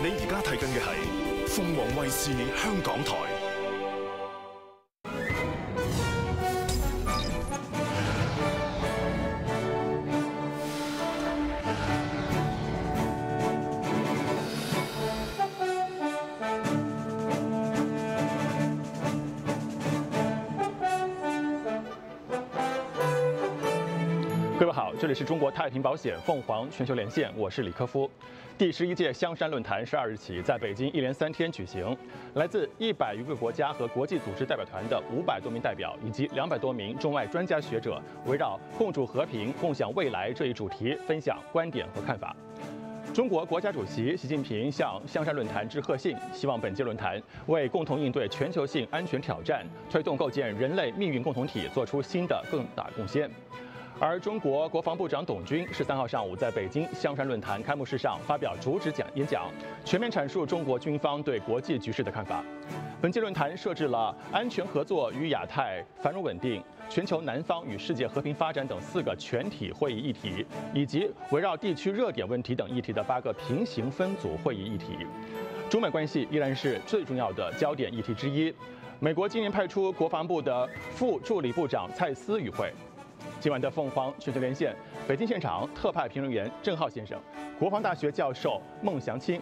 你而家睇緊嘅係鳳凰衛視香港台。各位好，这里是中国太平保险凤凰全球连线，我是李科夫。第十一届香山论坛十二日起在北京一连三天举行，来自一百余个国家和国际组织代表团的五百多名代表以及两百多名中外专家学者，围绕“共筑和平，共享未来”这一主题分享观点和看法。中国国家主席习近平向香山论坛致贺信，希望本届论坛为共同应对全球性安全挑战、推动构建人类命运共同体做出新的更大贡献。而中国国防部长董军十三号上午在北京香山论坛开幕式上发表主旨讲演讲，全面阐述中国军方对国际局势的看法。本届论坛设置了安全合作与亚太繁荣稳定、全球南方与世界和平发展等四个全体会议议题，以及围绕地区热点问题等议题的八个平行分组会议议题。中美关系依然是最重要的焦点议题之一。美国今年派出国防部的副助理部长蔡斯与会。今晚的凤凰全球连线，北京现场特派评论员郑浩先生，国防大学教授孟祥青；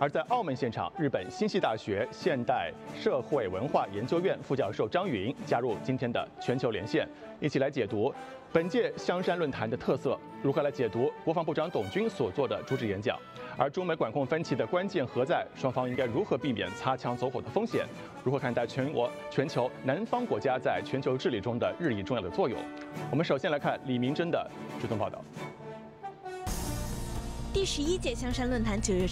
而在澳门现场，日本新系大学现代社会文化研究院副教授张云加入今天的全球连线，一起来解读本届香山论坛的特色，如何来解读国防部长董军所做的主旨演讲。而中美管控分歧的关键何在？双方应该如何避免擦枪走火的风险？如何看待全国、全球南方国家在全球治理中的日益重要的作用？我们首先来看李明珍的追踪报道。第十一届香山论坛九月。